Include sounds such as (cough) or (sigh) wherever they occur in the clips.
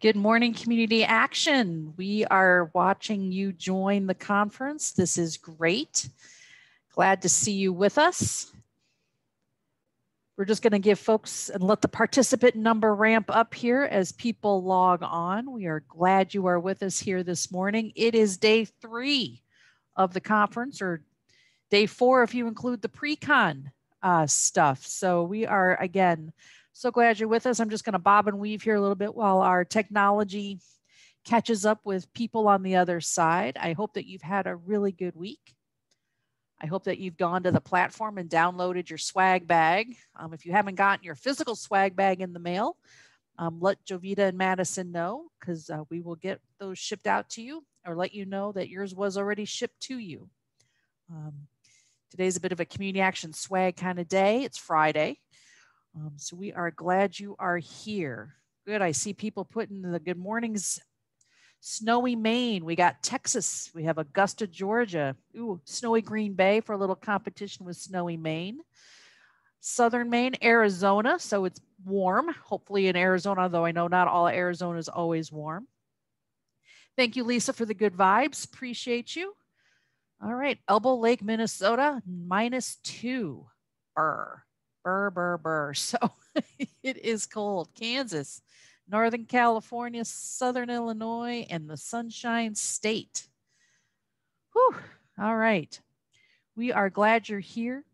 Good morning, Community Action. We are watching you join the conference. This is great. Glad to see you with us. We're just going to give folks and let the participant number ramp up here as people log on. We are glad you are with us here this morning. It is day three of the conference, or day four if you include the pre-con uh, stuff. So we are, again, so glad you're with us. I'm just going to bob and weave here a little bit while our technology catches up with people on the other side. I hope that you've had a really good week. I hope that you've gone to the platform and downloaded your swag bag. Um, if you haven't gotten your physical swag bag in the mail, um, let Jovita and Madison know because uh, we will get those shipped out to you or let you know that yours was already shipped to you. Um, today's a bit of a community action swag kind of day. It's Friday. Um, so we are glad you are here. Good. I see people putting the good mornings. Snowy Maine. We got Texas. We have Augusta, Georgia. Ooh, snowy Green Bay for a little competition with snowy Maine. Southern Maine, Arizona. So it's warm, hopefully in Arizona, though I know not all Arizona is always warm. Thank you, Lisa, for the good vibes. Appreciate you. All right, Elbow Lake, Minnesota, minus two. Burr burr, burr, burr. (laughs) So it is cold. Kansas, Northern California, Southern Illinois, and the Sunshine State. Whew. All right. We are glad you're here.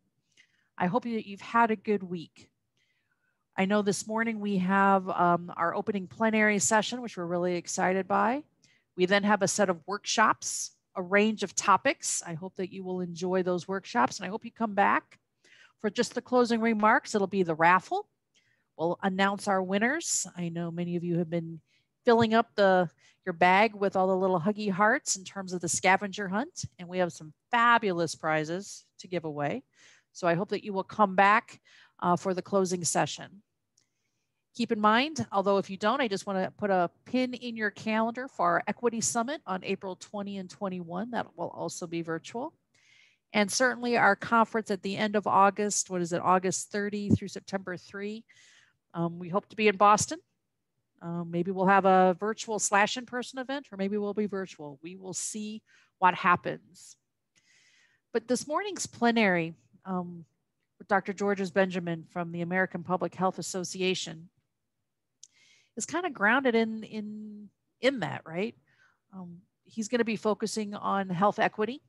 I hope that you've had a good week. I know this morning we have um, our opening plenary session, which we're really excited by. We then have a set of workshops, a range of topics. I hope that you will enjoy those workshops and I hope you come back. For just the closing remarks, it'll be the raffle. We'll announce our winners. I know many of you have been filling up the your bag with all the little huggy hearts in terms of the scavenger hunt, and we have some fabulous prizes to give away. So I hope that you will come back uh, for the closing session. Keep in mind, although if you don't, I just want to put a pin in your calendar for our Equity Summit on April 20 and 21. That will also be virtual. And certainly our conference at the end of August, what is it, August 30 through September 3. Um, we hope to be in Boston. Um, maybe we'll have a virtual slash in person event, or maybe we'll be virtual. We will see what happens. But this morning's plenary um, with Dr. Georges Benjamin from the American Public Health Association is kind of grounded in, in, in that, right? Um, he's going to be focusing on health equity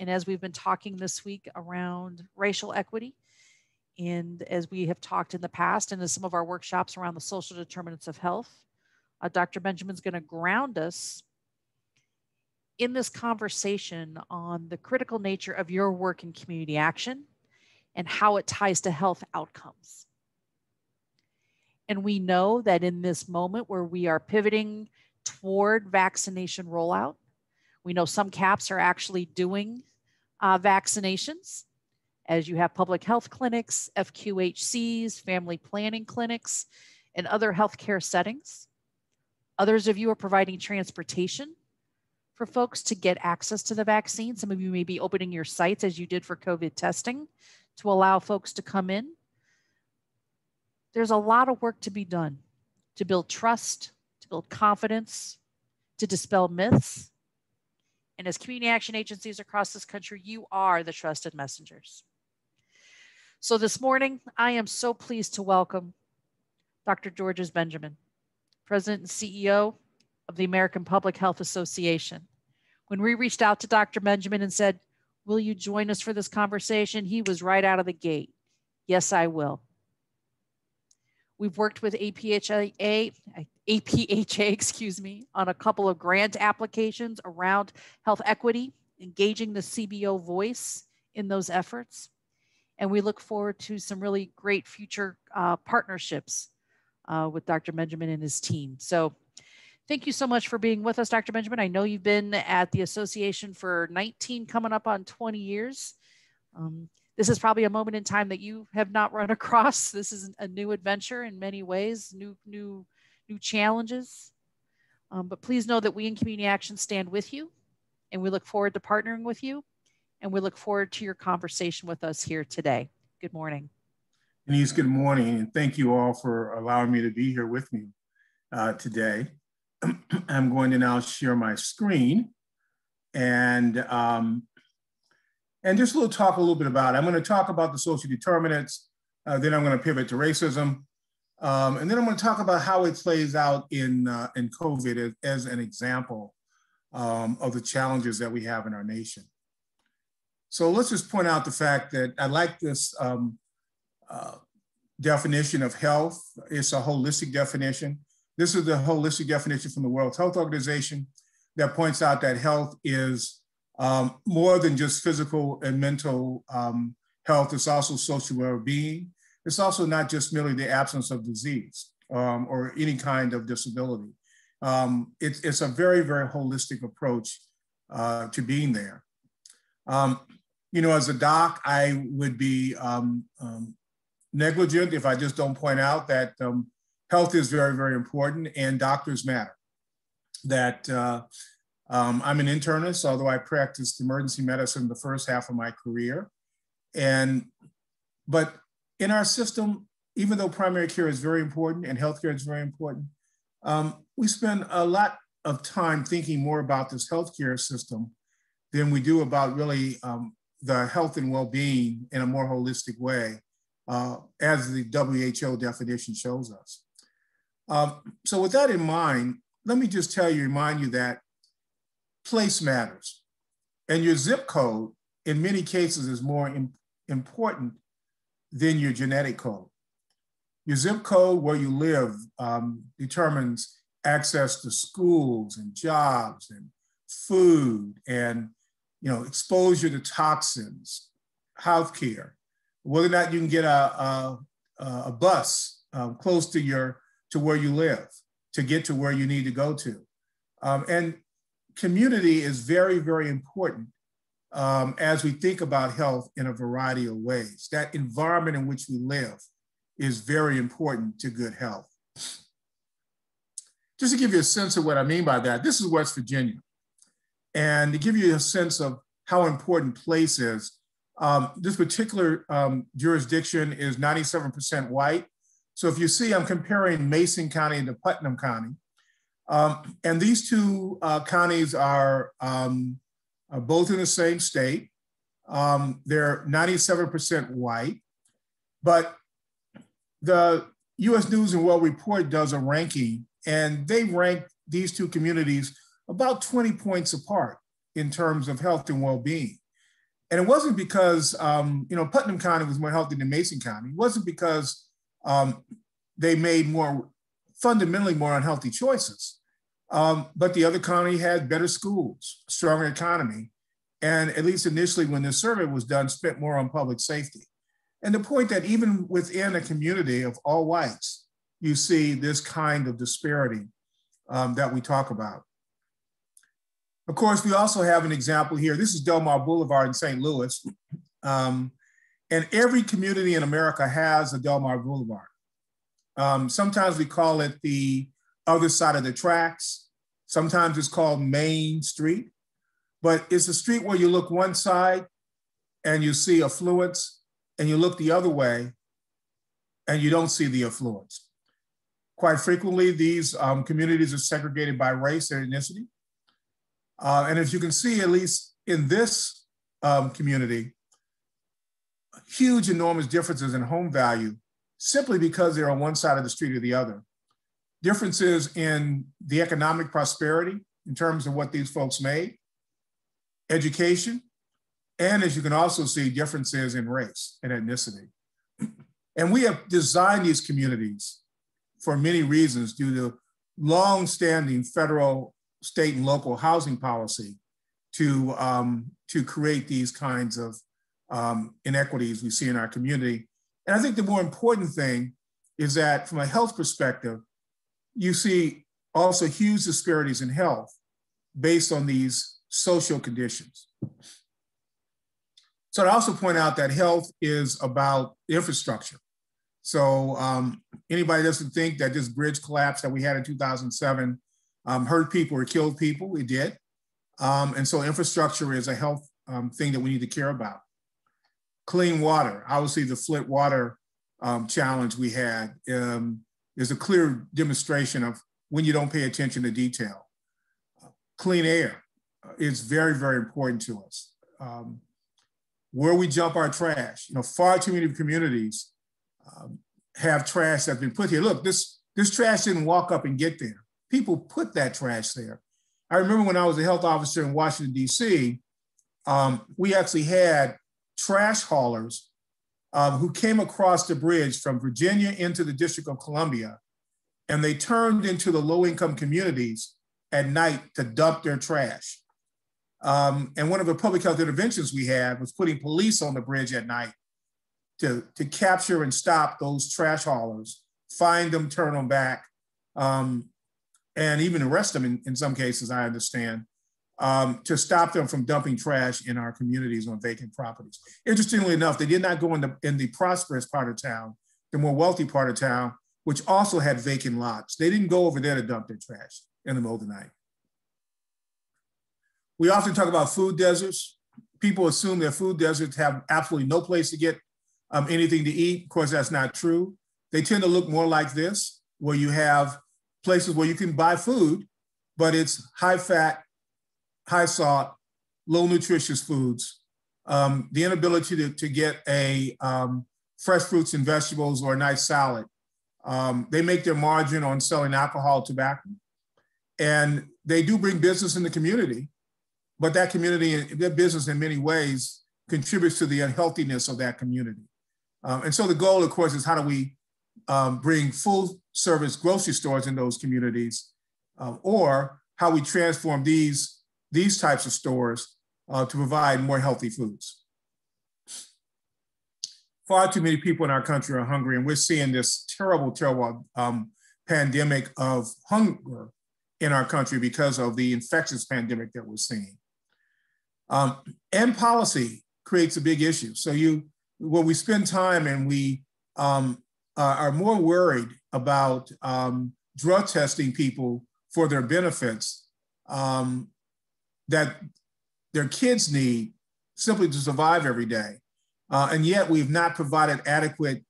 and as we've been talking this week around racial equity, and as we have talked in the past and in some of our workshops around the social determinants of health, uh, Dr. Benjamin's going to ground us in this conversation on the critical nature of your work in community action and how it ties to health outcomes. And we know that in this moment where we are pivoting toward vaccination rollout, we know some CAPS are actually doing uh, vaccinations, as you have public health clinics, FQHCs, family planning clinics, and other healthcare settings. Others of you are providing transportation for folks to get access to the vaccine. Some of you may be opening your sites as you did for COVID testing to allow folks to come in. There's a lot of work to be done to build trust, to build confidence, to dispel myths, and as community action agencies across this country, you are the trusted messengers. So this morning, I am so pleased to welcome Dr. Georges Benjamin, President and CEO of the American Public Health Association. When we reached out to Dr. Benjamin and said, Will you join us for this conversation? He was right out of the gate. Yes, I will. We've worked with APHA, APHA, (laughs) excuse me, on a couple of grant applications around health equity, engaging the CBO voice in those efforts. And we look forward to some really great future uh, partnerships uh, with Dr. Benjamin and his team. So thank you so much for being with us, Dr. Benjamin. I know you've been at the association for 19, coming up on 20 years. Um, this is probably a moment in time that you have not run (laughs) across. This is a new adventure in many ways, new, new, new challenges. Um, but please know that we in Community Action stand with you and we look forward to partnering with you and we look forward to your conversation with us here today. Good morning. Denise, good morning, and thank you all for allowing me to be here with me uh, today. (clears throat) I'm going to now share my screen and um, and just a little talk a little bit about it. I'm going to talk about the social determinants. Uh, then I'm going to pivot to racism. Um, and then I'm going to talk about how it plays out in, uh, in COVID as, as, an example um, of the challenges that we have in our nation. So let's just point out the fact that I like this um, uh, definition of health. It's a holistic definition. This is the holistic definition from the World Health Organization that points out that health is um, more than just physical and mental um, health, it's also social well-being. It's also not just merely the absence of disease um, or any kind of disability. Um, it's, it's a very, very holistic approach uh, to being there. Um, you know, as a doc, I would be um, negligent if I just don't point out that health is very, very important and doctors matter. That uh, um, I'm an internist, although I practiced emergency medicine the first half of my career. And, but in our system, even though primary care is very important and healthcare is very important, um, we spend a lot of time thinking more about this healthcare system than we do about really um, the health and well-being in a more holistic way, uh, as the WHO definition shows us. Um, so with that in mind, let me just tell you, remind you that place matters. And your zip code, in many cases, is more important than your genetic code. Your zip code, where you live, um, determines access to schools and jobs and food and you know exposure to toxins, healthcare, whether or not you can get a, a, a bus um, close to your to where you live to get to where you need to go to. Um, and community is very, very important um, as we think about health in a variety of ways. That environment in which we live is very important to good health. Just to give you a sense of what I mean by that, this is West Virginia. And to give you a sense of how important place is, um, this particular um, jurisdiction is 97% white so if you see, I'm comparing Mason County to Putnam County. Um, and these two uh, counties are, um, are, both in the same state. Um, they're 97% white, but the US News and World Report does a ranking and they rank these two communities about 20 points apart in terms of health and well-being. And it wasn't because, um, you know, Putnam County was more healthy than Mason County. It wasn't because um, they made more fundamentally more unhealthy choices. Um, but the other county had better schools, stronger economy, and at least initially when the survey was done, spent more on public safety. And the point that even within a community of all whites, you see this kind of disparity um, that we talk about. Of course, we also have an example here. This is Delmar Boulevard in St. Louis. Um, and every community in America has a Delmar Boulevard. Um, sometimes we call it the other side of the tracks. Sometimes it's called Main Street, but it's a street where you look one side and you see affluence, and you look the other way and you don't see the affluence. Quite frequently, these um, communities are segregated by race and ethnicity. Uh, and as you can see, at least in this um, community, huge, enormous differences in home value simply because they're on one side of the street or the other. Differences in the economic prosperity in terms of what these folks made, education, and as you can also see, differences in race and ethnicity. And we have designed these communities for many reasons due to long-standing federal, state, and local housing policy to, um, to create these kinds of um, inequities we see in our community. And I think the more important thing is that from a health perspective, you see also huge disparities in health based on these social conditions. So I also point out that health is about infrastructure. So um, anybody doesn't think that this bridge collapse that we had in 2007 um, hurt people or killed people, it did. Um, and so infrastructure is a health um, thing that we need to care about clean water. Obviously, the Flint water um, challenge we had is a clear demonstration of when you don't pay attention to detail. Clean air is very, very important to us. Um, where we jump our trash, you know, far too many communities um, have trash that's been put here. Look, this, this trash didn't walk up and get there. People put that trash there. I remember when I was a health officer in Washington, D.C., um, we actually had trash haulers um, who came across the bridge from Virginia into the District of Columbia, and they turned into the low income communities at night to dump their trash. Um, and one of the public health interventions we had was putting police on the bridge at night to, to capture and stop those trash haulers, find them, turn them back, um, and even arrest them in, in some cases, I understand, um, to stop them from dumping trash in our communities on vacant properties. Interestingly enough, they did not go in the, in the prosperous part of town, the more wealthy part of town, which also had vacant lots. They didn't go over there to dump their trash in the middle of the night. We often talk about food deserts. People assume that food deserts have absolutely no place to get um, anything to eat. Of course, that's not true. They tend to look more like this, where you have places where you can buy food, but it's high fat, high salt, low nutritious foods. Um, the inability to, to get a um, fresh fruits and vegetables or a nice salad. Um, they make their margin on selling alcohol, tobacco, and they do bring business in the community, but that community, their business in many ways contributes to the unhealthiness of that community. Um, and so the goal, of course, is how do we um, bring full service grocery stores in those communities, uh, or how we transform these these types of stores uh, to provide more healthy foods. Far too many people in our country are hungry, and we're seeing this terrible, terrible um, pandemic of hunger in our country because of the infectious pandemic that we're seeing. Um, and policy creates a big issue. So you, when we spend time and we um, are more worried about um, drug testing people for their benefits um, that their kids need simply to survive every day. Uh, and yet we've not provided adequate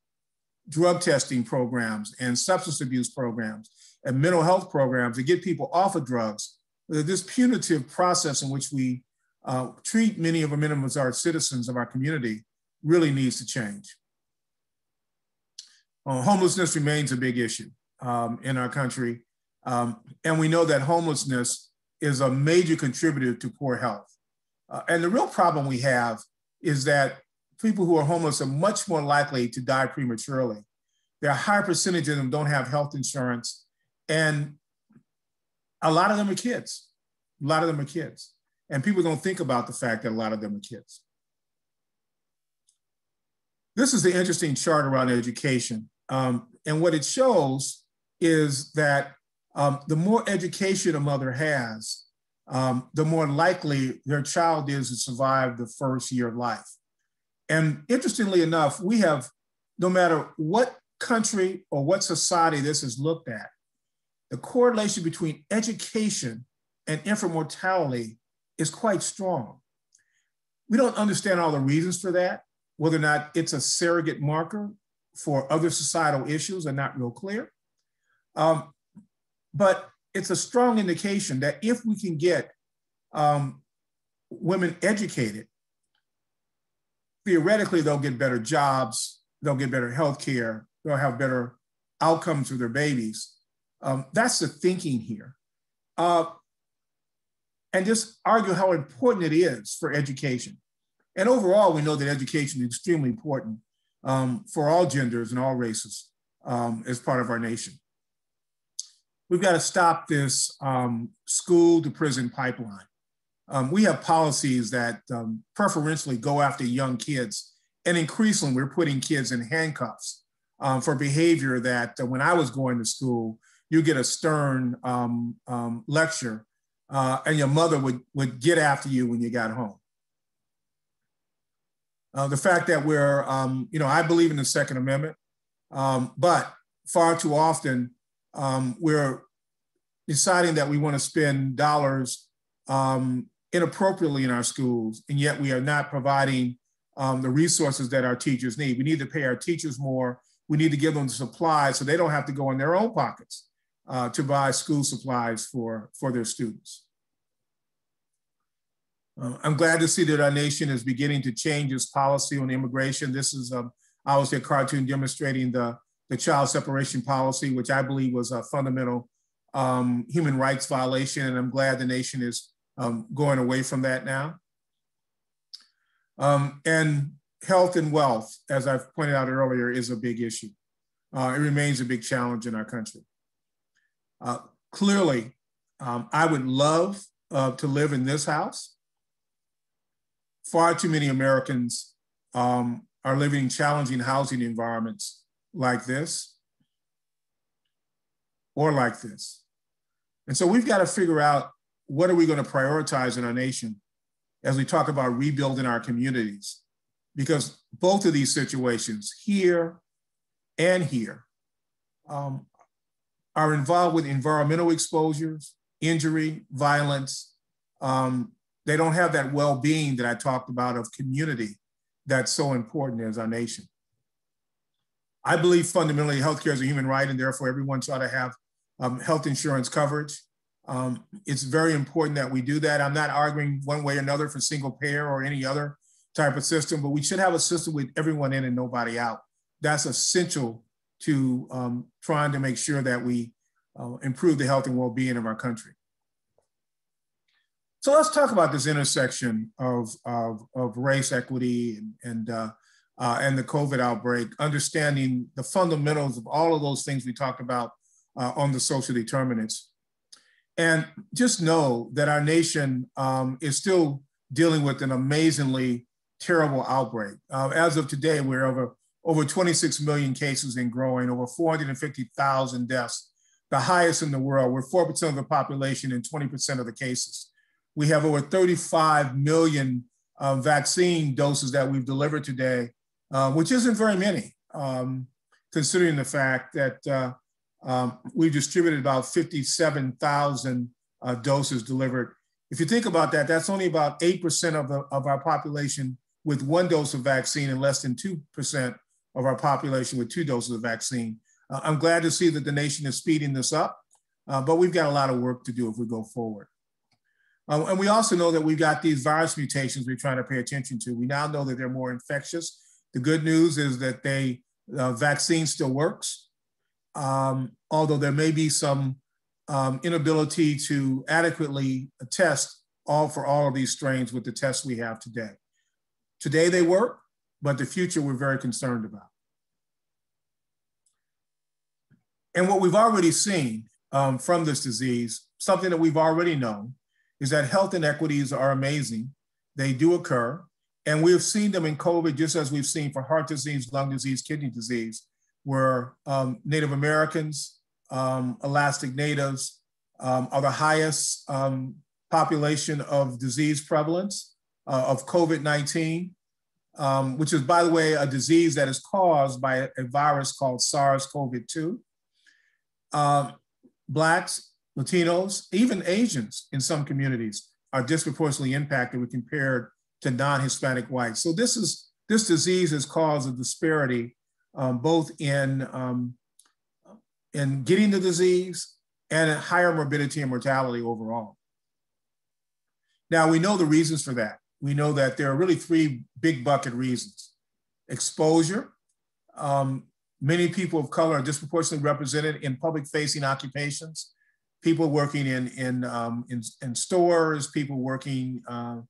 drug testing programs and substance abuse programs and mental health programs to get people off of drugs. This punitive process in which we uh, treat many of our minimum as our citizens of our community really needs to change. Uh, homelessness remains a big issue um, in our country. Um, and we know that homelessness is a major contributor to poor health. Uh, and the real problem we have is that people who are homeless are much more likely to die prematurely. There are a high percentage of them don't have health insurance, and a lot of them are kids. A lot of them are kids. And people don't think about the fact that a lot of them are kids. This is the interesting chart around education. Um, and what it shows is that um, the more education a mother has, um, the more likely their child is to survive the first year of life. And interestingly enough, we have, no matter what country or what society this is looked at, the correlation between education and infant mortality is quite strong. We don't understand all the reasons for that, whether or not it's a surrogate marker for other societal issues are not real clear. Um, but it's a strong indication that if we can get um, women educated, theoretically, they'll get better jobs, they'll get better health care, they'll have better outcomes for their babies. Um, that's the thinking here. Uh, and just argue how important it is for education. And overall, we know that education is extremely important um, for all genders and all races um, as part of our nation we've got to stop this um, school to prison pipeline. Um, we have policies that um, preferentially go after young kids, and increasingly we're putting kids in handcuffs um, for behavior that uh, when I was going to school, you get a stern um, um, lecture, uh, and your mother would, would get after you when you got home. Uh, the fact that we're, you know, I believe in the Second Amendment, but far too often um, we're deciding that we want to spend dollars um, inappropriately in our schools, and yet we are not providing um, the resources that our teachers need. We need to pay our teachers more. We need to give them the supplies so they don't have to go in their own pockets uh, to buy school supplies for, for their students. Uh, I'm glad to see that our nation is beginning to change its policy on immigration. This is um, obviously a cartoon demonstrating the, the child separation policy, which I believe was a fundamental um, human rights violation. And I'm glad the nation is um, going away from that now. Um, and health and wealth, as I've pointed out earlier, is a big issue. Uh, it remains a big challenge in our country. Uh, clearly, um, I would love uh, to live in this house. Far too many Americans um, are living in challenging housing environments like this or like this. And so we've got to figure out what are we going to prioritize in our nation as we talk about rebuilding our communities. Because both of these situations, here and here, um, are involved with environmental exposures, injury, violence. Um, they don't have that well being that I talked about of community that's so important as our nation. I believe fundamentally healthcare is a human right, and therefore everyone to have um, health insurance coverage. Um, it's very important that we do that. I'm not arguing one way or another for single payer or any other type of system, but we should have a system with everyone in and nobody out. That's essential to um, trying to make sure that we uh, improve the health and well-being of our country. So let's talk about this intersection of, of, of race equity and, and, uh, uh, and the COVID outbreak, understanding the fundamentals of all of those things we talked about uh, on the social determinants. And just know that our nation um, is still dealing with an amazingly terrible outbreak. Uh, as of today, we're over over 26 million cases and growing, over 450,000 deaths, the highest in the world. We're 4% of the population and 20% of the cases. We have over 35 million uh, vaccine doses that we've delivered today, uh, which isn't very many, um, considering the fact that uh, um, we've distributed about 57,000 uh, doses delivered. If you think about that, that's only about 8% of, the, of our population with one dose of vaccine and less than 2% of our population with two doses of vaccine. Uh, I'm glad to see that the nation is speeding this up, uh, but we've got a lot of work to do if we go forward. Uh, and we also know that we've got these virus mutations we're trying to pay attention to. We now know that they're more infectious. The good news is that they uh, vaccine still works, um, although there may be some um, inability to adequately test all for all of these strains with the tests we have today. Today they work, but the future we're very concerned about. And what we've already seen um, from this disease, something that we've already known, is that health inequities are amazing. They do occur. And we've seen them in COVID, just as we've seen for heart disease, lung disease, kidney disease, where um, Native Americans, um, Alaskan Natives um, are the highest um, population of disease prevalence uh, of COVID 19 um, which is, by the way, a disease that is caused by a, virus called SARS-CoV-2. Um, Blacks, Latinos, even Asians in some communities are disproportionately impacted when compared to non-Hispanic whites. So this is this disease has caused a disparity um, both in um, in getting the disease and higher morbidity and mortality overall. Now we know the reasons for that we know that there are really three big bucket reasons. Exposure. Um, many people of color are disproportionately represented in public facing occupations. People working in, in, um, in, in, stores, people working uh,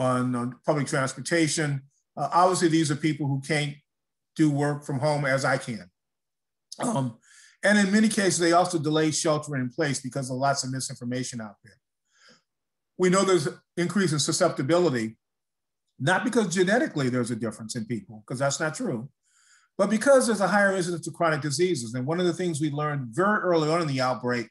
on, on, public transportation. Uh, obviously, these are people who can't do work from home as I can. Um, and in many cases, they also delay shelter in place because of lots of misinformation out there we know there's increase in susceptibility, not because genetically there's a difference in people, because that's not true, but because there's a higher incidence of chronic diseases. And one of the things we learned very early on in the outbreak,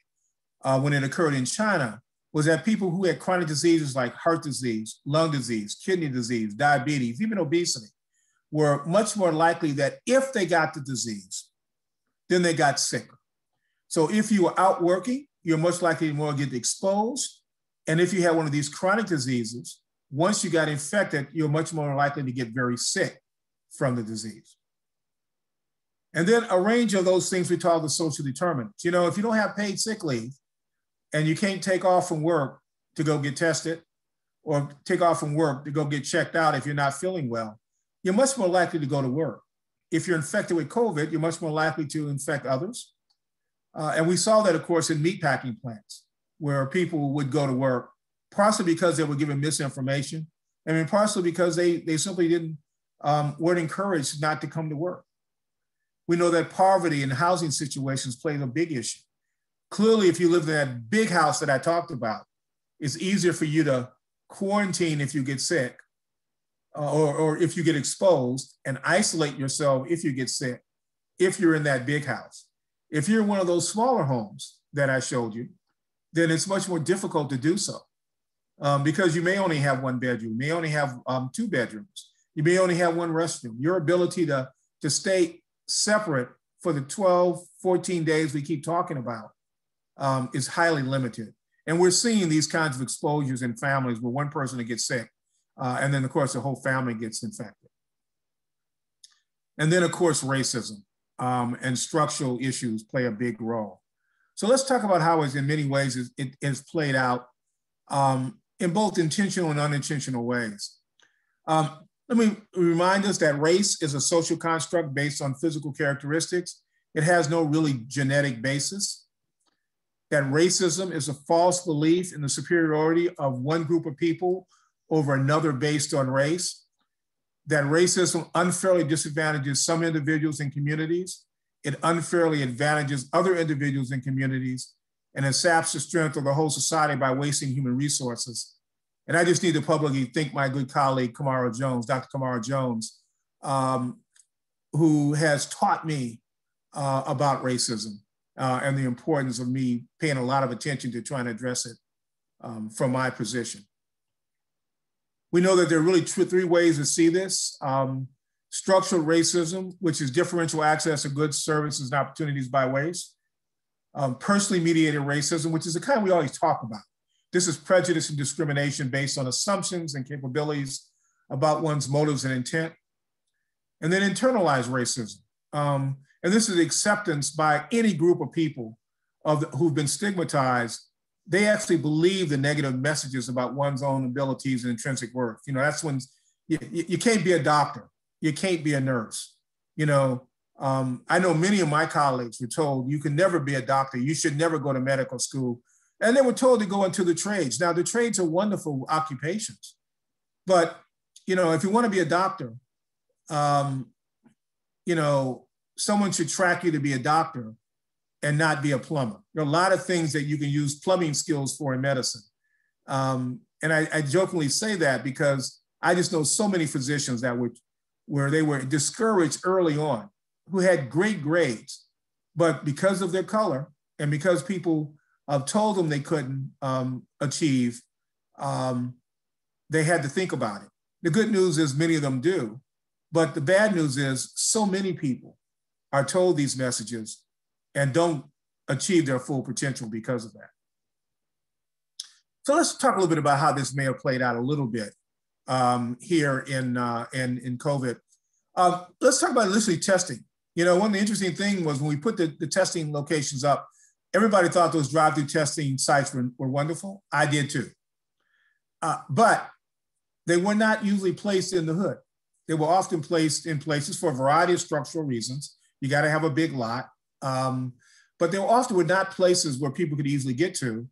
uh, when it occurred in China, was that people who had chronic diseases like heart disease, lung disease, kidney disease, diabetes, even obesity, were much more likely that if they got the disease, then they got sicker. So if you were out working, you're much likely to more get exposed and if you have one of these chronic diseases, once you got infected, you're much more likely to get very sick from the disease. And then a range of those things we call the social determinants. You know, if you don't have paid sick leave and you can't take off from work to go get tested or take off from work to go get checked out if you're not feeling well, you're much more likely to go to work. If you're infected with COVID, you're much more likely to infect others. Uh, and we saw that, of course, in meatpacking plants, where people would go to work, partially because they were given misinformation, I mean, partially because they, they simply didn't, um, weren't encouraged not to come to work. We know that poverty and housing situations play a big issue. Clearly, if you live in that big house that I talked about, it's easier for you to quarantine if you get sick uh, or, or if you get exposed and isolate yourself if you get sick, if you're in that big house. If you're in one of those smaller homes that I showed you, then it's much more difficult to do so um, because you may only have one bedroom, may only have um, two bedrooms, you may only have one restroom. Your ability to, to stay separate for the 12, 14 days we keep talking about um, is highly limited. And we're seeing these kinds of exposures in families where one person gets sick, uh, and then of course the whole family gets infected. And then of course racism um, and structural issues play a big role. So let's talk about how it's in many ways it, has played out um, in both intentional and unintentional ways. Um, let me remind us that race is a social construct based on physical characteristics. It has no really genetic basis. That racism is a false belief in the superiority of one group of people over another based on race. That racism unfairly disadvantages some individuals and communities. It unfairly advantages other individuals and communities and it saps the strength of the whole society by wasting human resources and I just need to publicly thank my good colleague, Camara Jones, Dr. Camara Jones, um, who has taught me uh, about racism uh, and the importance of me paying a lot of attention to trying to address it um, from my position. We know that there are really two, three ways to see this. Um, structural racism, which is differential access to goods, services, and opportunities by race. Um, personally mediated racism, which is the kind we always talk about. This is prejudice and discrimination based on assumptions and capabilities about one's motives and intent. And then internalized racism. Um, and this is acceptance by any group of people of the, who've been stigmatized. They actually believe the negative messages about one's own abilities and intrinsic worth. You know, that's when you, you can't be a doctor, you can't be a nurse. You know, um, I know many of my colleagues were told you can never be a doctor, you should never go to medical school and they were told to go into the trades. Now, the trades are wonderful occupations, but you know, if you want to be a doctor, um, you know, someone should track you to be a doctor and not be a plumber. There are a lot of things that you can use plumbing skills for in medicine. Um, and I, I jokingly say that because I just know so many physicians that were where they were discouraged early on, who had great grades, but because of their color and because people have told them they couldn't um, achieve, um, they had to think about it. The good news is many of them do, but the bad news is so many people are told these messages and don't achieve their full potential because of that. So let's talk a little bit about how this may have played out a little bit um, here in, uh, in, in COVID. Uh, let's talk about initially testing. You know, one of the interesting things was when we put the, the testing locations up, everybody thought those drive-through testing sites were, were wonderful. I did too. Uh, but they were not usually placed in the hood. They were often placed in places for a variety of structural reasons. You got to have a big lot. Um, but they often were not places where people could easily get to.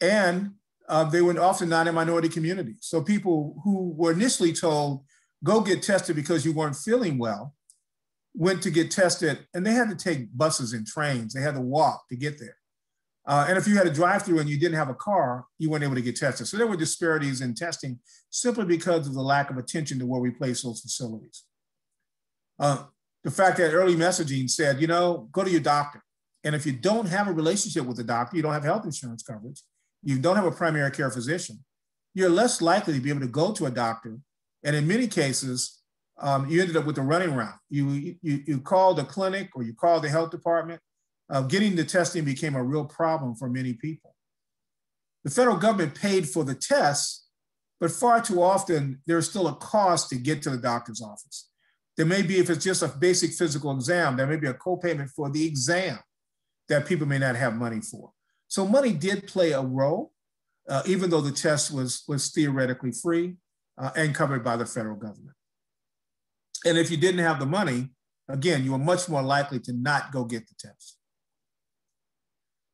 And uh, they were often not in minority communities. So people who were initially told, go get tested because you weren't feeling well, went to get tested and they had to take buses and trains. They had to walk to get there. Uh, and if you had a drive-through and you didn't have a car, you weren't able to get tested. So there were disparities in testing simply because of the lack of attention to where we place those facilities. Uh, the fact that early messaging said, you know, go to your doctor. And if you don't have a relationship with the doctor, you don't have health insurance coverage, you don't have a primary care physician, you're less likely to be able to go to a doctor. And in many cases, um, you ended up with a running route. You, you, you called the clinic or you called the health department uh, getting the testing became a real problem for many people. The federal government paid for the tests, but far too often there's still a cost to get to the doctor's office. There may be, if it's just a basic physical exam, there may be a copayment for the exam that people may not have money for. So money did play a role, uh, even though the test was, was theoretically free uh, and covered by the federal government. And if you didn't have the money, again, you were much more likely to not go get the test.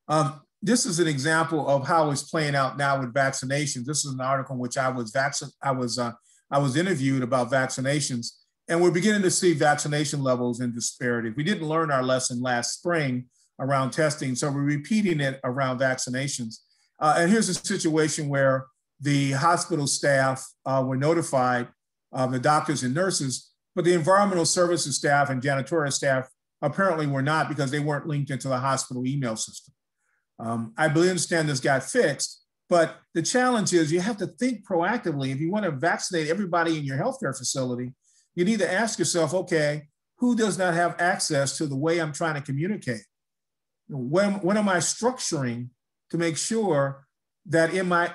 Um, this is an example of how it's playing out now with vaccinations. This is an article in which I was. I was uh, I was interviewed about vaccinations, and we're beginning to see vaccination levels in disparity. We didn't learn our lesson last spring around testing, so we're repeating it around vaccinations. Uh, and here's a situation where the hospital staff uh, were notified, uh, the doctors and nurses, but the environmental services staff and janitorial staff apparently were not because they weren't linked into the hospital email system. Um, I believe understand this got fixed, but the challenge is you have to think proactively. If you want to vaccinate everybody in your healthcare facility, you need to ask yourself, okay, who does not have access to the way I'm trying to communicate? When, when am I structuring to make sure that in my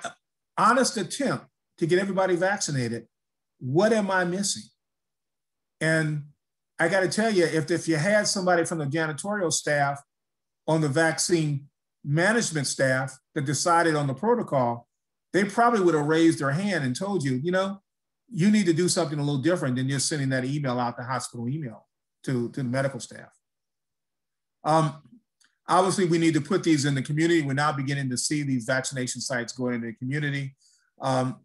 honest attempt to get everybody vaccinated, what am I missing? And I got to tell you, if, if you had somebody from the janitorial staff on the vaccine management staff that decided on the protocol, they probably would have raised their hand and told you, you know, you need to do something a little different than just sending that email out the hospital email to, to the medical staff. Um, obviously, we need to put these in the community. We're now beginning to see these vaccination sites going into the community, um,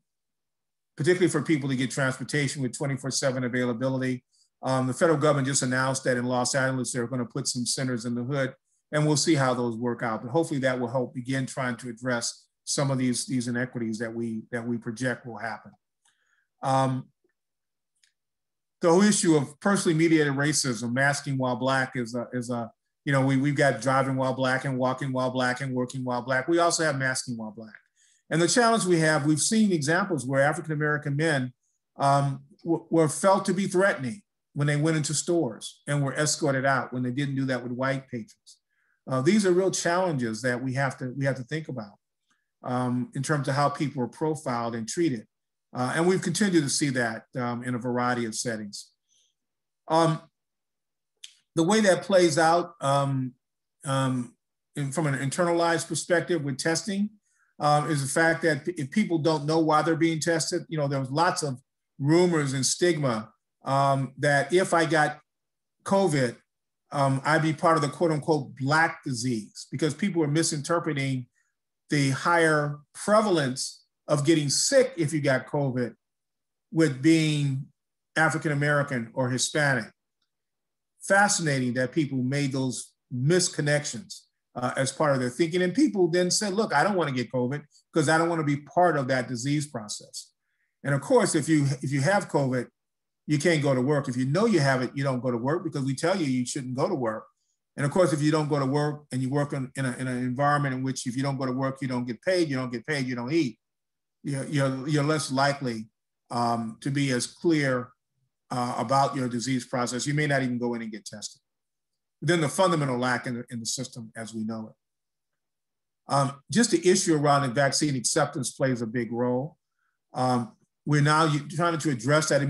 particularly for people to get transportation with 24-7 availability. Um, the federal government just announced that in Los Angeles, they're going to put some centers in the hood and we'll see how those work out. But hopefully that will help begin trying to address some of these, these inequities that we, that we project will happen. Um, the whole issue of personally mediated racism, masking while black is a, is a you know, we, we've got driving while black and walking while black and working while black. We also have masking while black. And the challenge we have, we've seen examples where African-American men um, were felt to be threatening when they went into stores and were escorted out when they didn't do that with white patrons. Uh, these are real challenges that we have to we have to think about um, in terms of how people are profiled and treated, uh, and we've continued to see that um, in a variety of settings. Um, the way that plays out um, um, in, from an internalized perspective with testing um, is the fact that if people don't know why they're being tested, you know, there was lots of rumors and stigma that if I got COVID, um, I'd be part of the quote unquote black disease because people were misinterpreting the higher prevalence of getting sick if you got COVID with being African American or Hispanic. Fascinating that people made those misconnections uh, as part of their thinking. And people then said, look, I don't want to get COVID because I don't want to be part of that disease process. And of course, if you if you have COVID, you can't go to work. If you know you have it, you don't go to work because we tell you you shouldn't go to work. And of course, if you don't go to work and you work in, in, a, in an environment in which if you don't go to work, you don't get paid, you don't get paid, you don't eat, you're, you're, you're less likely um, to be as clear uh, about your disease process. You may not even go in and get tested. Then the fundamental lack in the, in the system as we know it. Um, just the issue around vaccine acceptance plays a big role. Um, we're now trying to address that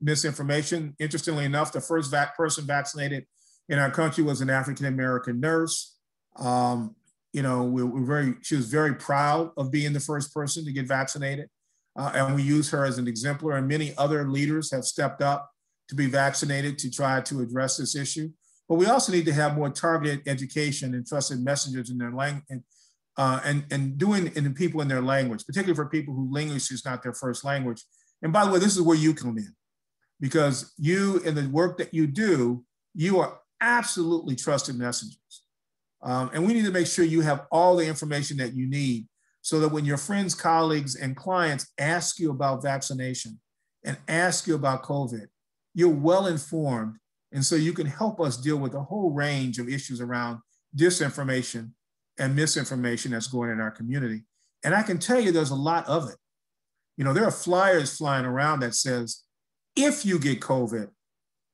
misinformation. Interestingly enough, the first vac person vaccinated in our country was an African American nurse. Um, you know, we, are very, she was very proud of being the first person to get vaccinated. Uh, and we use her as an exemplar, and many other leaders have stepped up to be vaccinated to try to address this issue. But we also need to have more targeted education and trusted messengers in their language uh, and, and doing in people in their language, particularly for people who English is not their first language. And by the way, this is where you come in because you, in the work that you do, you are absolutely trusted messengers. Um, and we need to make sure you have all the information that you need so that when your friends, colleagues, and clients ask you about vaccination and ask you about COVID, you're well informed. And so you can help us deal with a whole range of issues around disinformation and misinformation that's going in our community. And I can tell you there's a lot of it. You know, there are flyers flying around that says, if you get COVID,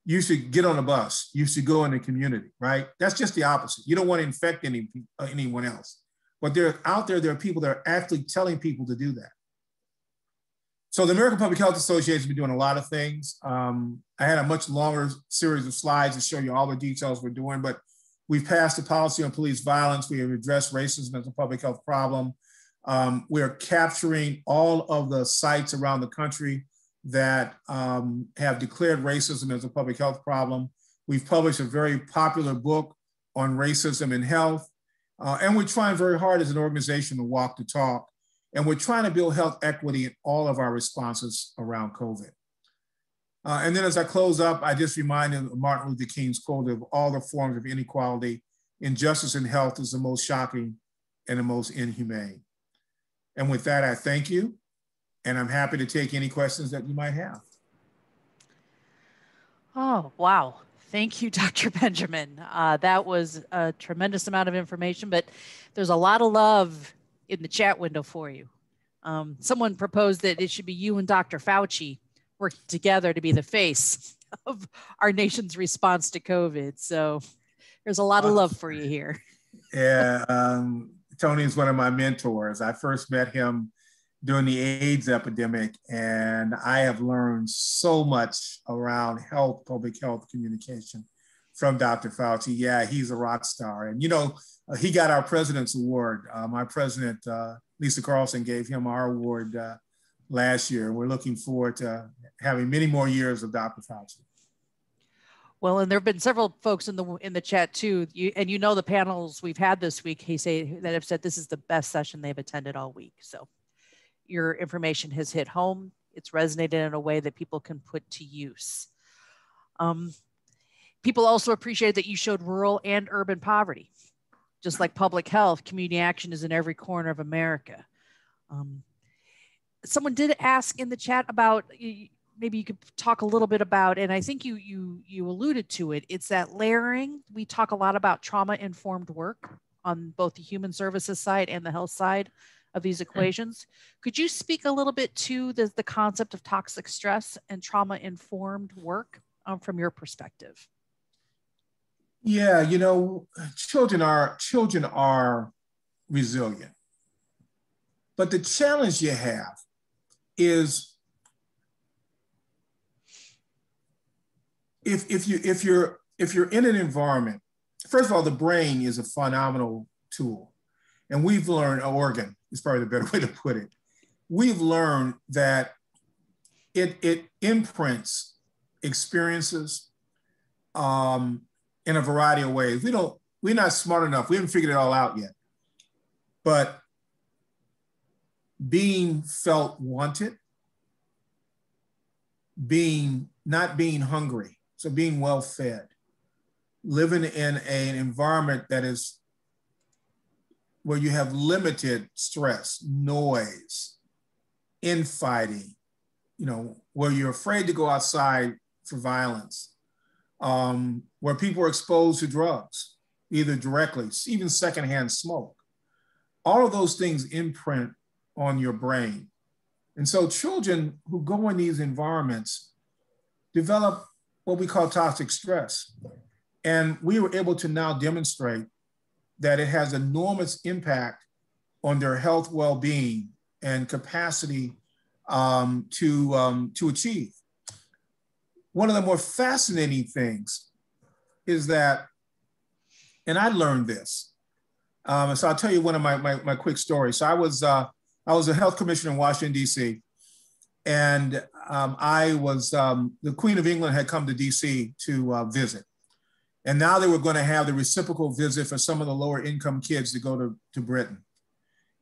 you should get on a bus. You should go in the community, right? That's just the opposite. You don't want to infect any, uh, anyone else. But there are out there, there are people that are actually telling people to do that. So the American Public Health Association has been doing a lot of things. Um, I had a much longer series of slides to show you all the details we're doing, but we've passed a policy on police violence. We have addressed racism as a public health problem. Um, we're capturing all of the sites around the country that um, have declared racism as a public health problem. We've published a very popular book on racism in health. Uh, and we're trying very hard as an organization to walk the talk. And we're trying to build health equity in all of our responses around COVID. Uh, and then as I close up, I just reminded Martin Luther King's quote of all the forms of inequality, injustice in health is the most shocking and the most inhumane. And with that, I thank you. And I'm happy to take any questions that you might have. Oh, wow. Thank you, (laughs) Dr. Benjamin. Uh, that was a tremendous amount of information, but there's a lot of love in the chat window for you. Um, someone proposed that it should be you and Dr. Fauci working together to be the face (laughs) of our nation's response to COVID. So there's a lot of love for you here. yeah, um, Tony is one of my mentors. I first met him during the AIDS epidemic, and I have learned so much around health, public health communication from Dr. Fauci. Yeah, he's a rock star. And, you know, uh, he got our president's award. Uh, my president, uh, Lisa Carlson, gave him our award uh, last year. We're looking forward to having many more years of Dr. Fauci. Well, and there have been several folks in the in the chat too, you, and you know the panels we've had this week. He say that have said this is the best session they've attended all week. So your information has hit home. It's resonated in a way that people can put to use. Um, people also appreciate that you showed rural and urban poverty. Just like public health, community action is in every corner of America. Um, someone did ask in the chat about maybe you could talk a little bit about and i think you you you alluded to it it's that layering we talk a lot about trauma informed work on both the human services side and the health side of these equations. Could you speak a little bit to the, the concept of toxic stress and trauma informed work um, from your perspective? Yeah, you know, children are children are resilient. But the challenge you have is if, if you if you're if you're in an environment, first of all, the brain is a phenomenal tool. And we've learned, organ is probably the better (laughs) way to put it. We've learned that it, it imprints experiences um, in a variety of ways. We don't, we're not smart enough. We haven't figured it all out yet. But being felt wanted, being not being hungry, so being well fed, living in a, an environment that is where you have limited stress, noise, infighting, you know, where you're afraid to go outside for violence, um, where people are exposed to drugs, either directly, even secondhand smoke. All of those things imprint on your brain. And so children who go in these environments develop what we call toxic stress. And we were able to now demonstrate that it has enormous impact on their health, well-being, and capacity um, to, um, to achieve. One of the more fascinating things is that, and I learned this. Um, so I'll tell you one of my, my, my quick stories. So I was, uh, I was a health commissioner in Washington, D.C. And um, I was, um, the Queen of England had come to DC to uh, visit. And now they were going to have the reciprocal visit for some of the lower income kids to go to, to Britain.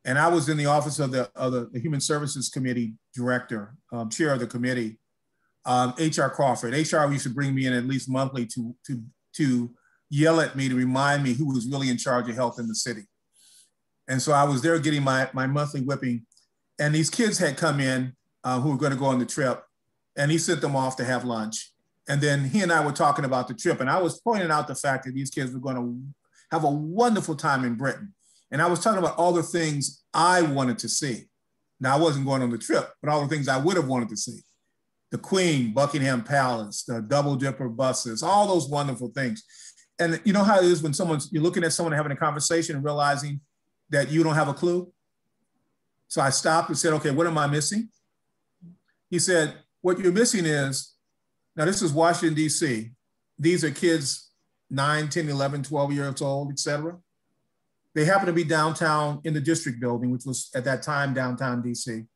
And I was in the office of the, of the, the Human Services Committee director, um, chair of the committee, um, HR Crawford. HR used to bring me in at least monthly to, to, to yell at me to remind me who was really in charge of health in the city. And so I was there getting my, my monthly whipping. And these kids had come in uh, who were going to go on the trip. And he sent them off to have lunch. And then he and I were talking about the trip, and I was pointing out the fact that these kids were going to have a wonderful time in Britain. And I was talking about all the things I wanted to see. Now, I wasn't going on the trip, but all the things I would have wanted to see the Queen, Buckingham Palace, the double dipper buses, all those wonderful things. And you know how it is when someone's, you're looking at someone having a conversation and realizing that you don't have a clue? So I stopped and said, okay, what am I missing? He said, what you're missing is, now this is Washington, D.C. These are kids 9, 10, 11, 12 years old, et cetera. They happen to be downtown in the district building, which was at that time downtown DC.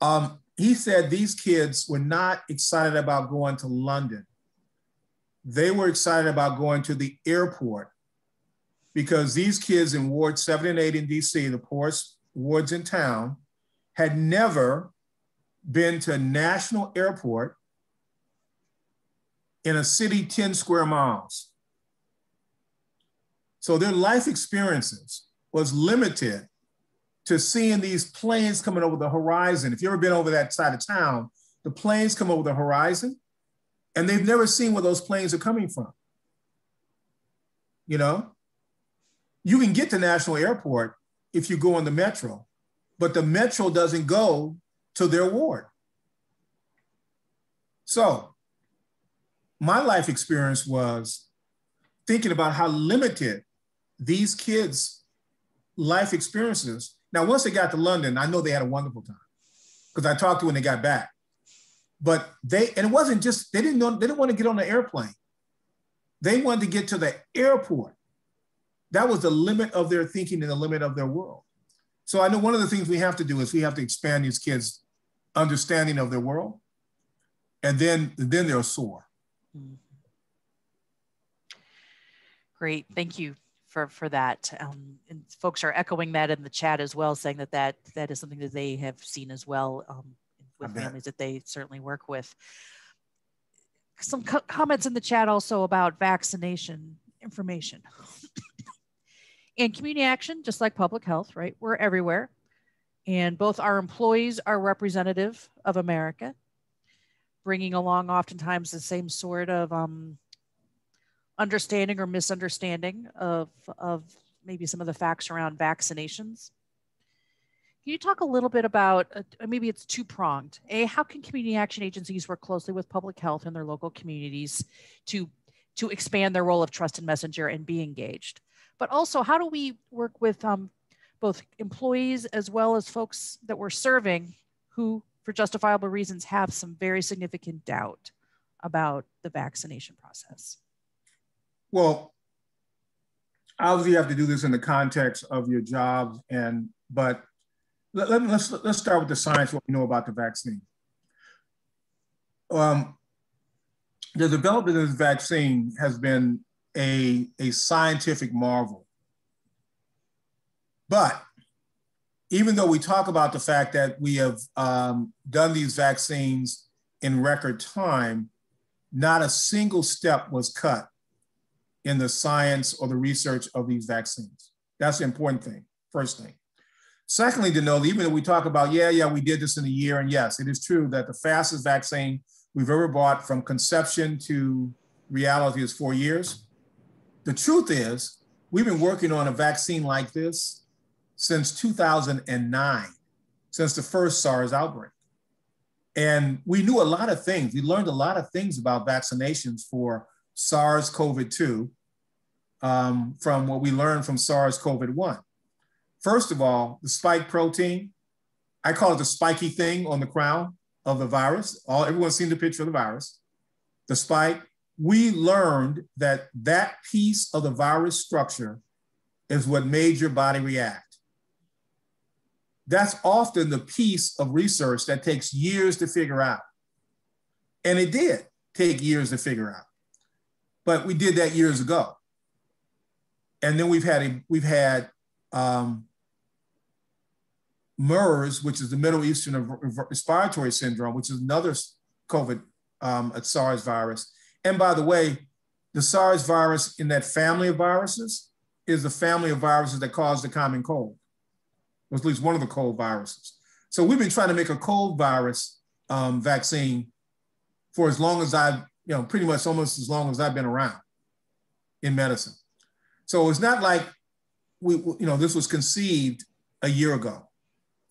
Um, he said these kids were not excited about going to London. They were excited about going to the airport because these kids in Ward 7 and 8 in DC, the poorest wards in town, had never been to a national airport in a city 10 square miles. So their life experiences was limited to seeing these planes coming over the horizon. If you've ever been over that side of town, the planes come over the horizon and they've never seen where those planes are coming from. You know, you can get to National Airport if you go on the metro, but the metro doesn't go to their ward. So, my life experience was thinking about how limited these kids' life experiences. Now, once they got to London, I know they had a wonderful time because I talked to when they got back. But they, and it wasn't just, they didn't know, they didn't want to get on the airplane. They wanted to get to the airport. That was the limit of their thinking and the limit of their world. So I know one of the things we have to do is we have to expand these kids' understanding of their world. And then, then they'll soar. Great, thank you for for that. Um, and folks are echoing that in the chat as well, saying that that that is something that they have seen as well um, with families that they certainly work with. Some co comments in the chat also about vaccination information. (coughs) and community action, just like public health, right? We're everywhere. And both our employees are representative of America, bringing along oftentimes the same sort of um, understanding or misunderstanding of, of maybe some of the facts around vaccinations. Can you talk a little bit about, uh, maybe it's two pronged. A, how can community action agencies work closely with public health in their local communities to, to expand their role of trusted messenger and be engaged? But also, how do we work with um, both employees as well as folks that we're serving who, for justifiable reasons, have some very significant doubt about the vaccination process? Well, obviously you have to do this in the context of your jobs and but let, let, let's let's start with the science what we know about the vaccine um, the development of this vaccine has been a, a scientific marvel but even though we talk about the fact that we have um, done these vaccines in record time not a single step was cut in the science or the research of these vaccines. That's the important thing, first thing. Secondly, to know, even though we talk about, yeah, yeah, we did this in a year, and yes, it is true that the fastest vaccine we've ever bought from conception to reality is four years. The truth is, we've been working on a vaccine like this since 2009, since the first SARS outbreak. And we knew a lot of things. We learned a lot of things about vaccinations for SARS CoV 2 um, from what we learned from SARS CoV 1. First of all, the spike protein, I call it the spiky thing on the crown of the virus. All everyone's seen the picture of the virus. The spike, we learned that that piece of the virus structure is what made your body react. That's often the piece of research that takes years to figure out. And it did take years to figure out. But we did that years ago. And then we've had a, we've had um, MERS, which is the Middle Eastern Respiratory Syndrome, which is another COVID um, SARS virus. And by the way, the SARS virus in that family of viruses is the family of viruses that cause the common cold, or at least one of the cold viruses. So we've been trying to make a cold virus um, vaccine for as long as I've you know, pretty much almost as long as I've been around in medicine. So it's not like we, you know, this was conceived a year ago.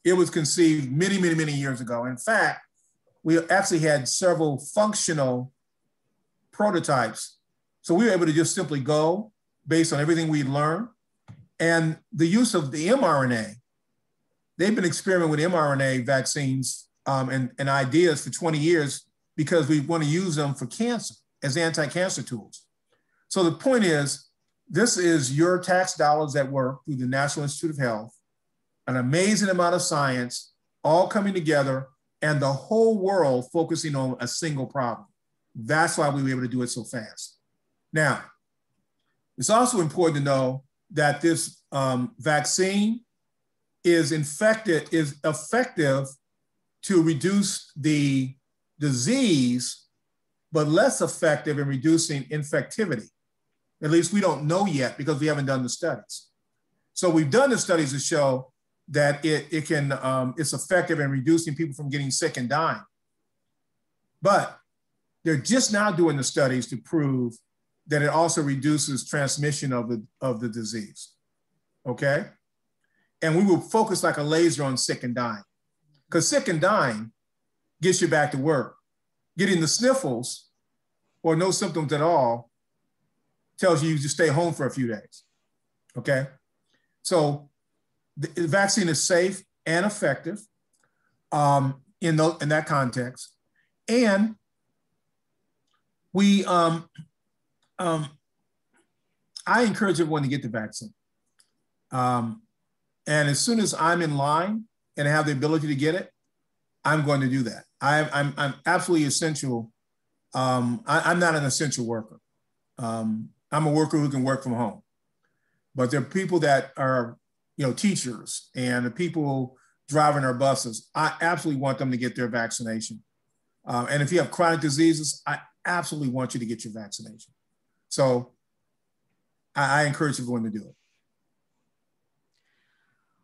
It was conceived many, many, many years ago. In fact, we actually had several functional prototypes. So we were able to just simply go based on everything we learned. And the use of the mRNA, they've been experimenting with mRNA vaccines um, and, and ideas for 20 years because we want to use them for cancer as anti-cancer tools. So the point is, this is your tax dollars that work through the National Institute of Health, an amazing amount of science, all coming together, and the whole world focusing on a single problem. That's why we were able to do it so fast. Now, it's also important to know that this um, vaccine is infected, is effective to reduce the disease, but less effective in reducing infectivity. At least we don't know yet because we haven't done the studies. So we've done the studies to show that it, it can, um, it's effective in reducing people from getting sick and dying. But they're just now doing the studies to prove that it also reduces transmission of the, of the disease, okay? And we will focus like a laser on sick and dying because sick and dying gets you back to work. Getting the sniffles or no symptoms at all tells you just stay home for a few days, okay? So the, the vaccine is safe and effective um, in, the, in that context. And we, um, um, I encourage everyone to get the vaccine. Um, and as soon as I'm in line and I have the ability to get it, I'm going to do that. I, I'm, I'm absolutely essential. Um, I, am not an essential worker. Um, I'm a worker who can work from home. But there are people that are, you know, teachers and the people driving our buses. I absolutely want them to get their vaccination. Uh, and if you have chronic diseases, I absolutely want you to get your vaccination. So I, I encourage everyone to do it.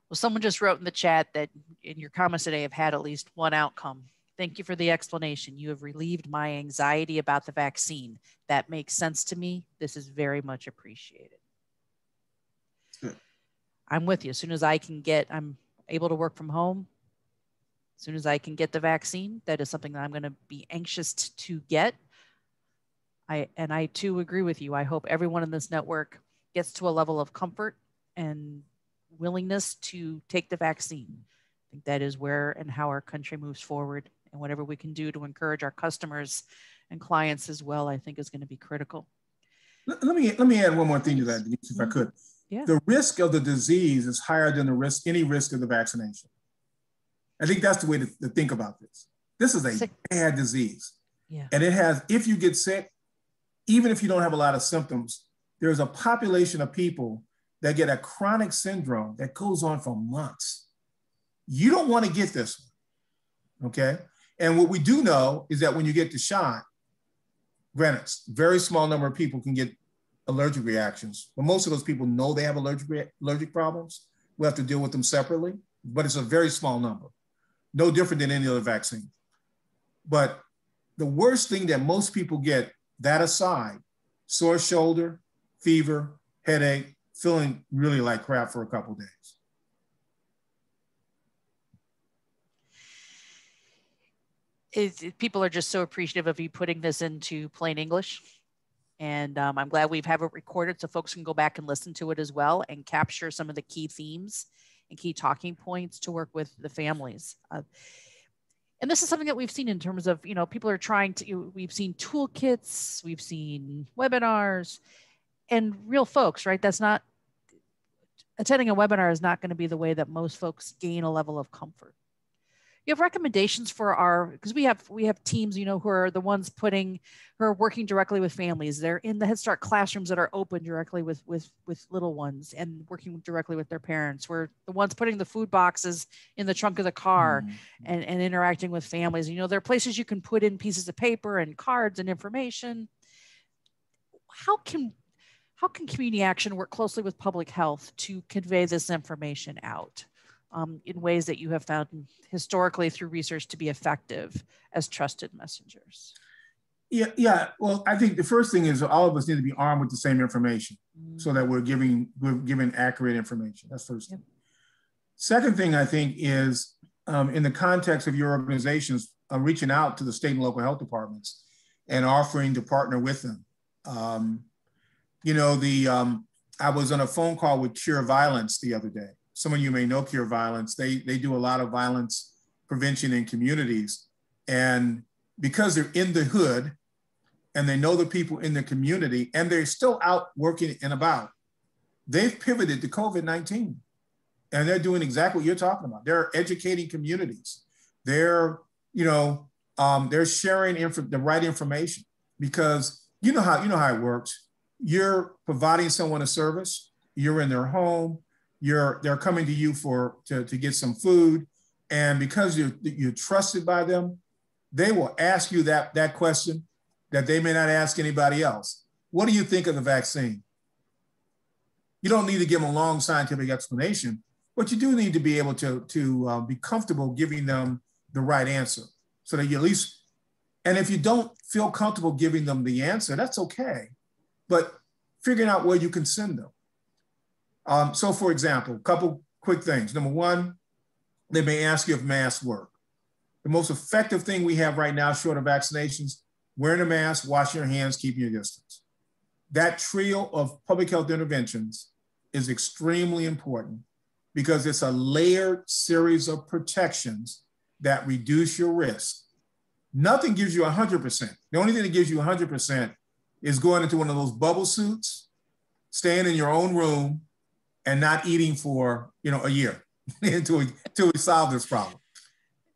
Well, someone just wrote in the chat that in your comments today have had at least one outcome. Thank you for the explanation. You have relieved my anxiety about the vaccine. That makes sense to me. This is very much appreciated. Good. I'm with you. As soon as I can get, I'm able to work from home. As soon as I can get the vaccine, that is something that I'm going to be anxious to get. I and I too agree with you. I hope everyone in this network gets to a level of comfort and willingness to take the vaccine. I think that is where and how our country moves forward. And whatever we can do to encourage our customers and clients as well, I think is going to be critical. Let me let me add one more thing to that, Denise, if I mm-hmm. could. Yeah. The risk of the disease is higher than the risk, any risk of the vaccination. I think that's the way to, to think about this. This is a sick. bad disease. Yeah. And it has, if you get sick, even if you don't have a lot of symptoms, there's a population of people that get a chronic syndrome that goes on for months. You don't want to get this one, okay? And what we do know is that when you get the shot, granted, very small number of people can get allergic reactions, but most of those people know they have allergic, allergic problems. We have to deal with them separately, but it's a very small number, no different than any other vaccine. But the worst thing that most people get, that aside, sore shoulder, fever, headache, feeling really like crap for a couple days. People are just so appreciative of you putting this into plain English. And um, I'm glad we have have it recorded so folks can go back and listen to it as well and capture some of the key themes and key talking points to work with the families. Uh, and this is something that we've seen in terms of, you know, people are trying to, we've seen toolkits, we've seen webinars and real folks, right? That's not attending a webinar is not going to be the way that most folks gain a level of comfort. You have recommendations for our because we have we have teams you know who are the ones putting who are working directly with families. They're in the Head Start classrooms that are open directly with with with little ones and working directly with their parents. We're the ones putting the food boxes in the trunk of the car mm-hmm. and, and interacting with families. You know, there are places you can put in pieces of paper and cards and information. How can how can community action work closely with public health to convey this information out um, in ways that you have found historically through research to be effective as trusted messengers? Yeah, yeah. Well, I think the first thing is all of us need to be armed with the same information mm-hmm. so that we're giving we're giving accurate information. That's first yep. thing. Second thing I think is um, in the context of your organizations, uh, reaching out to the state and local health departments and offering to partner with them. Um, you know, the um, I was on a phone call with Cure Violence the other day. Some of you may know Cure Violence. They they do a lot of violence prevention in communities. And because they're in the hood and they know the people in the community and they're still out working and about, they've pivoted to COVID 19 and they're doing exactly what you're talking about. They're educating communities. They're, you know, um, they're sharing inf- the right information because you know how you know how it works. You're providing someone a service. You're in their home. You're they're coming to you for to, to get some food, and because you're you're trusted by them, they will ask you that that question that they may not ask anybody else. What do you think of the vaccine? You don't need to give them a long scientific explanation, but you do need to be able to, to uh, be comfortable giving them the right answer so that you at least, and if you don't feel comfortable giving them the answer, that's okay. But figuring out where you can send them. Um, so for example, a couple quick things. Number one, they may ask you if masks work. The most effective thing we have right now, short of vaccinations, wearing a mask, washing your hands, keeping your distance. That trio of public health interventions is extremely important because it's a layered series of protections that reduce your risk. Nothing gives you 100%. The only thing that gives you 100% is going into one of those bubble suits, staying in your own room, and not eating for you know a year (laughs) until we, until we solve this problem.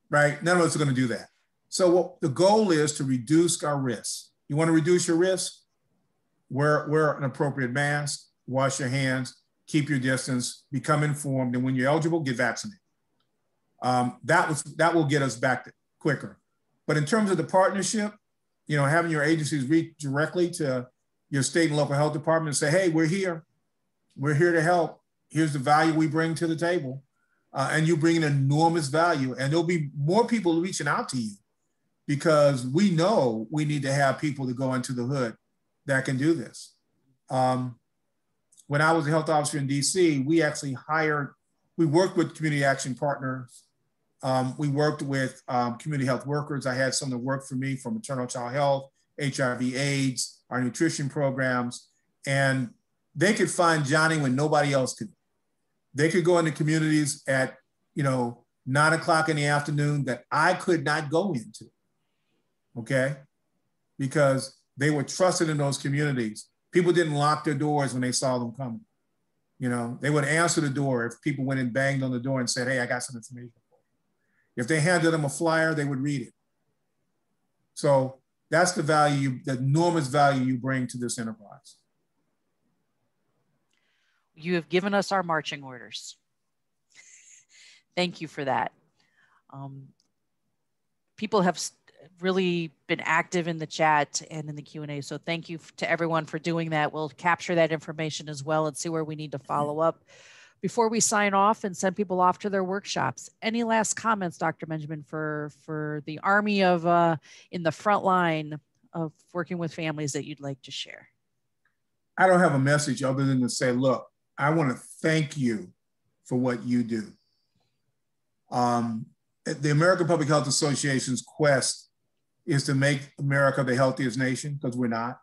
Right? None of us are going to do that. So what the goal is to reduce our risk. You want to reduce your risk? Wear, wear an appropriate mask, wash your hands, keep your distance, become informed, and when you're eligible, get vaccinated. Um, that was that will get us back to, quicker. But in terms of the partnership, you know, having your agencies reach directly to your state and local health department and say, "Hey, we're here. We're here to help. Here's the value we bring to the table," uh, and you bring an enormous value, and there'll be more people reaching out to you because we know we need to have people to go into the hood that can do this. Um, when I was a health officer in DC, we actually hired, we worked with community action partners um, we worked with um, community health workers. I had some that worked for me for maternal child health, HIV AIDS, our nutrition programs, and they could find Johnny when nobody else could. They could go into communities at, you know, nine o'clock in the afternoon that I could not go into, okay? Because they were trusted in those communities. People didn't lock their doors when they saw them coming. You know, they would answer the door if people went and banged on the door and said, hey, I got some information. If they handed them a flyer, they would read it. So that's the value, the enormous value you bring to this enterprise. You have given us our marching orders. Thank you for that. Um, people have really been active in the chat and in the Q&A. So thank you to everyone for doing that. We'll capture that information as well and see where we need to follow up before we sign off and send people off to their workshops. Any last comments dr benjamin for for the army of uh, in the front line of working with families that you'd like to share? I don't have a message other than to say look i want to thank you for what you do. Um, the american public health association's quest is to make america the healthiest nation because we're not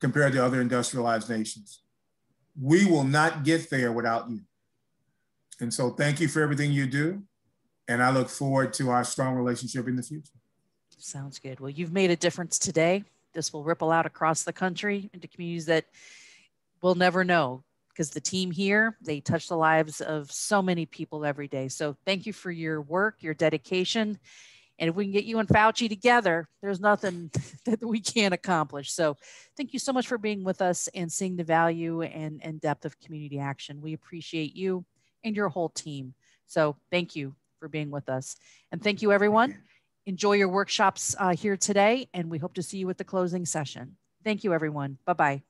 compared to other industrialized nations we will not get there without you. And so thank you for everything you do. And I look forward to our strong relationship in the future. Sounds good. Well, you've made a difference today. This will ripple out across the country into communities that we'll never know because the team here, they touch the lives of so many people every day. So thank you for your work, your dedication, and if we can get you and Fauci together, there's nothing (laughs) that we can't accomplish. So thank you so much for being with us and seeing the value and, and depth of community action. We appreciate you and your whole team. So thank you for being with us. And thank you, everyone. Enjoy your workshops uh, here today, and we hope to see you at the closing session. Thank you, everyone. Bye bye.